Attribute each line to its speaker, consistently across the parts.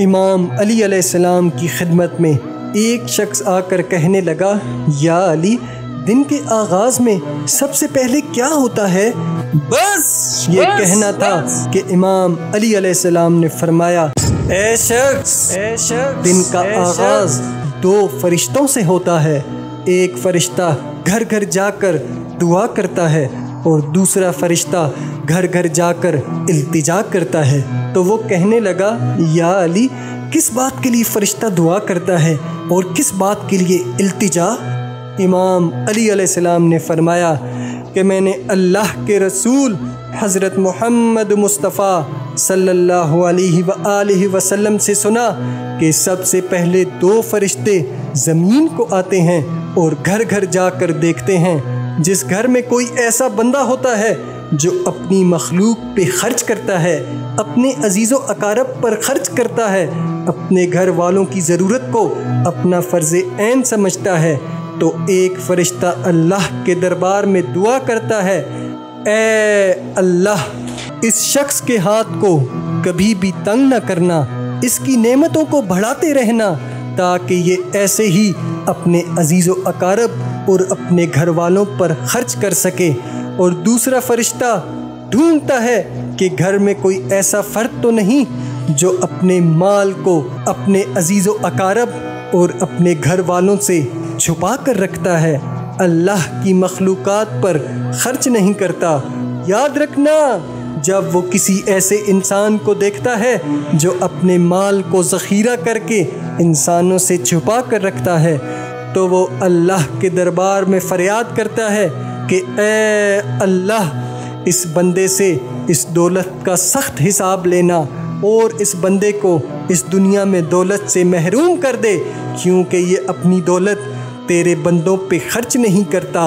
Speaker 1: इमाम अली अलैहिस्सलाम की खिदमत में एक शख्स आकर कहने लगा या अली दिन के आगाज़ में सबसे पहले क्या होता है बस ये
Speaker 2: बस,
Speaker 1: कहना था
Speaker 2: बस।
Speaker 1: कि इमाम अली अलैहिस्सलाम ने फरमाया ए शख्स, दिन का आगाज़ दो फरिश्तों से होता है एक फरिश्ता घर घर जाकर दुआ करता है और दूसरा फरिश्ता घर घर जाकर इल्तिजा करता है। तो वो कहने लगा, या अली, किस बात के लिए फरिश्ता दुआ करता है और किस बात के लिए इल्तिजा? इमाम अली अलैहिस्सलाम ने फरमाया कि मैंने अल्लाह के रसूल हज़रत मोहम्मद मुस्तफ़ा सल्लल्लाहु अलैहि व वसल्लम से सुना कि सबसे पहले दो फरिश्ते ज़मीन को आते हैं और घर घर जाकर देखते हैं। जिस घर में कोई ऐसा बंदा होता है जो अपनी मखलूक पे खर्च करता है, अपने अज़ीज़ अकारब पर खर्च करता है, अपने घर वालों की ज़रूरत को अपना फ़र्ज़ ऐन समझता है तो एक फरिश्ता अल्लाह के दरबार में दुआ करता है ए अल्लाह, इस शख्स के हाथ को कभी भी तंग न करना, इसकी नेमतों को बढ़ाते रहना, ताकि ये ऐसे ही अपने अज़ीज़ अकारब और अपने घर वालों पर खर्च कर सके और दूसरा फरिश्ता ढूंढता है कि घर में कोई ऐसा फ़र्द तो नहीं जो अपने माल को अपने अज़ीज़ अकारब और अपने घर वालों से छुपा कर रखता है। अल्लाह की मखलूक पर खर्च नहीं करता। याद रखना, जब वो किसी ऐसे इंसान को देखता है जो अपने माल को ज़ख़ीरा करके इंसानों से छुपा कर रखता है तो वो अल्लाह के दरबार में फरियाद करता है कि, ए अल्लाह, इस बंदे से इस दौलत का सख्त हिसाब लेना और इस बंदे को इस दुनिया में दौलत से महरूम कर दे, क्योंकि ये अपनी दौलत तेरे बंदों पे खर्च नहीं करता।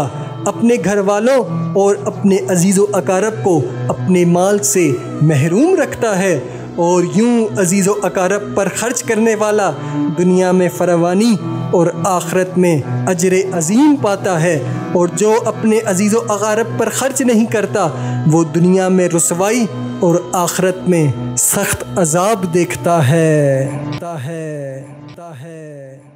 Speaker 1: अपने घर वालों और अपने अज़ीज़ अकारब को अपने माल से महरूम रखता है। और यूँ अज़ीज़ अकारब पर खर्च करने वाला दुनिया में फरवानी और आखरत में अजर अजीम पाता है और जो अपने अज़ीज़ अकारब पर खर्च नहीं करता वो दुनिया में रसवाई और आखरत में सख्त अजाब देखता है। ता है, ता है।